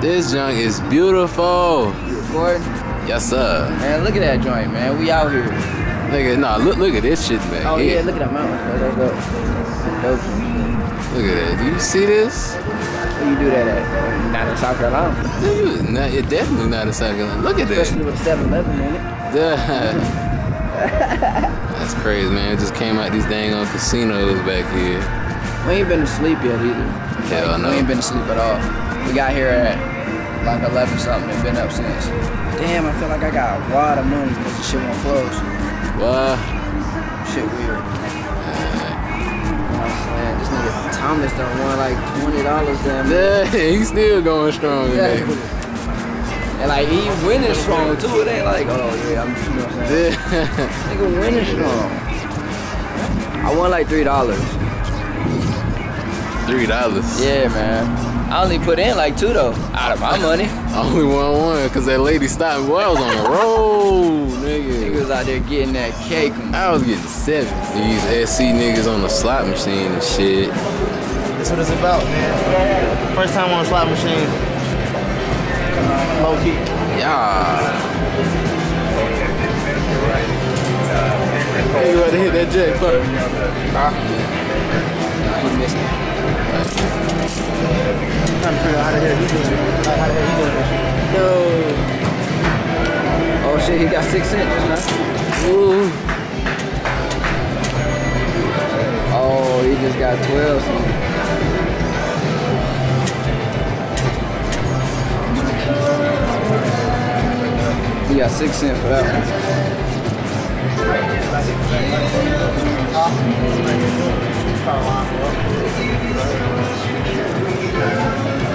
This junk is beautiful. Recording? Yes, sir. Man, look at that joint, man. We out here. Nigga, nah, look, look at this shit man. Oh here. yeah, look at that mountain. Let's go. Dope. Look at that. Do you see this? Where you do that at? Not in South Carolina. Dude, nah, it definitely not a Carolina. Look at Especially that. with a 7-Eleven in it. That's crazy, man. It just came out these dang on casinos back here. We ain't been to sleep yet either. Hell Like, no. We ain't been to sleep at all. We got here at like 11 something and been up since. Damn, I feel like I got a lot of money because the shit won't close. What? Shit weird. You know what I'm saying? This nigga Thomas done won like $20 damn. Yeah, he's still going strong Yeah. And like he winning strong too. It ain't like, oh yeah, I'm you know what I'm saying? Yeah. Nigga winning strong. I won like three dollars. Three dollars. Yeah, man. I only put in like two though, out of my money. I only won one because that lady stopped me. Boy, I was on the road, Nigga nigga. was out there getting that cake. I was getting seven. These SC niggas on the slot machine and shit. That's what it's about, man. First time on a slot machine. Low key. Yeah. Hey, you ready to hit that jackpot? Nah, he missed it. Trying to figure out how the hell he doing it. How the hell he doing it. No. Oh shit, he got six now. Ooh. Oh, he just got twelve cents. He got six cents for that one. Look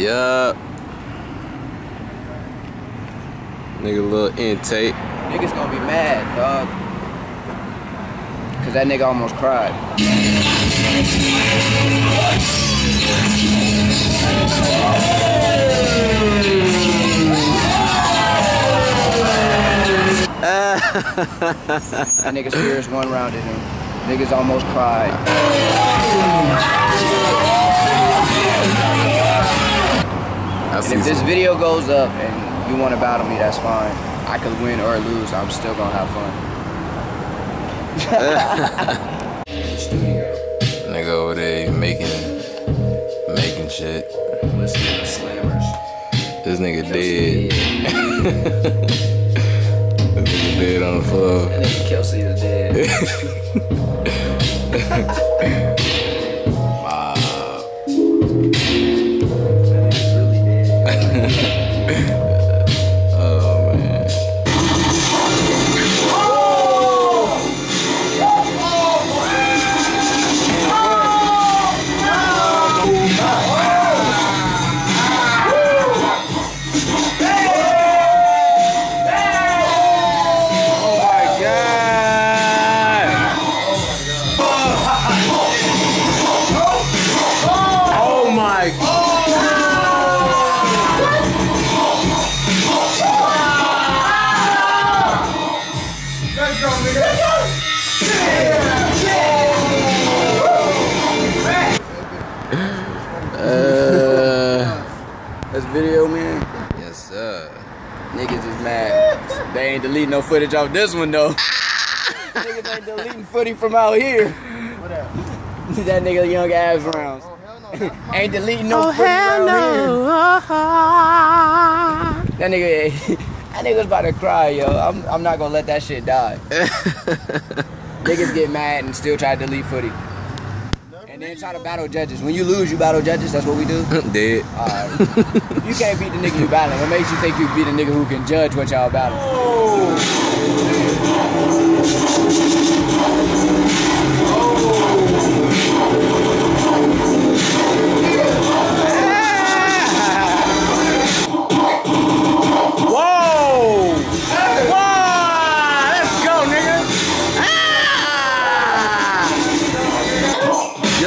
Yup. Nigga, Lil InTak3. Niggas gonna be mad, dog. Cause that nigga almost cried. that nigga spirits one round rounded him. Niggas almost cried. This video goes up and you wanna battle me, that's fine. I could win or lose, I'm still gonna have fun. nigga over there making making shit. Listen to slammers. This nigga dead. this nigga dead on the floor. That nigga Kelsey is dead. Música They ain't deleting no footage off this one though. Niggas ain't deleting footy from out here. What up? that nigga young ass rounds. Oh, hell no. ain't deleting no oh, footy around here. Uh-huh. That nigga, that nigga's about to cry, yo. I'm, I'm not gonna let that shit die. Niggas get mad and still try to delete footy. And then try to battle judges. When you lose, you battle judges. That's what we do. Dead. Alright. you can't beat the nigga you battling. What makes you think you beat a nigga who can judge what y'all battle? Oh,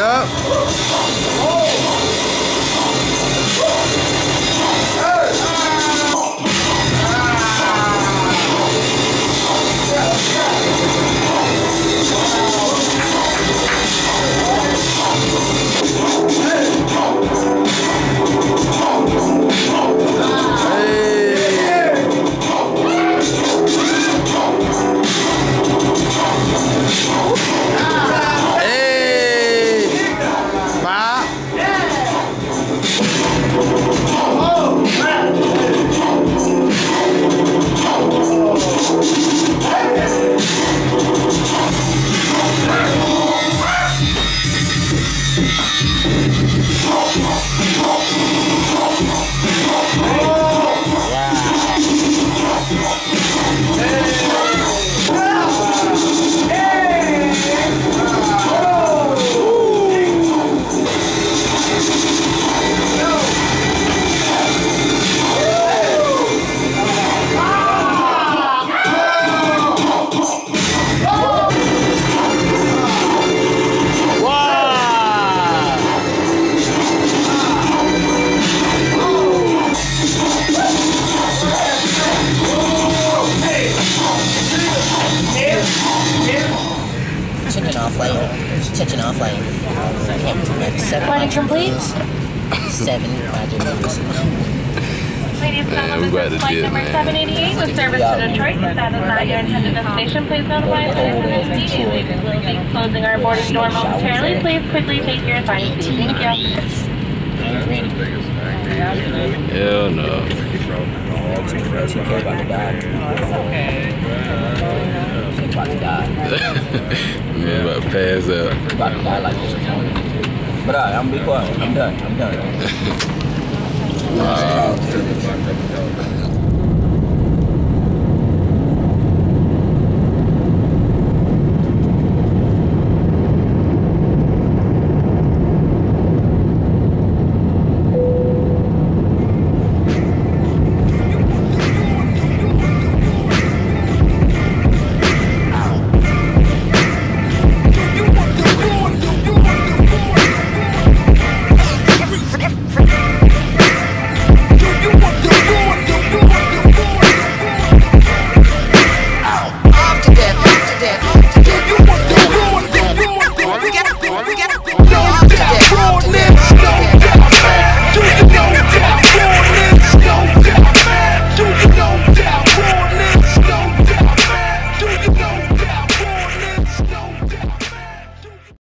Ah! Bob? Lane. Chicken off lane. Implement seven Flight complete. Seven Roger Lewis. Ladies and Man, gentlemen, we about this is to flight dip, number 788 with service to Detroit. If that is not your intended destination, please notify us immediately. We will be closing our boarding door momentarily. Please quickly take your assigned seat. Thank you. Hell no. To pass. About to die like this. But alright, I'm gonna be quiet. I'm done. I'm done. Wow. Uh,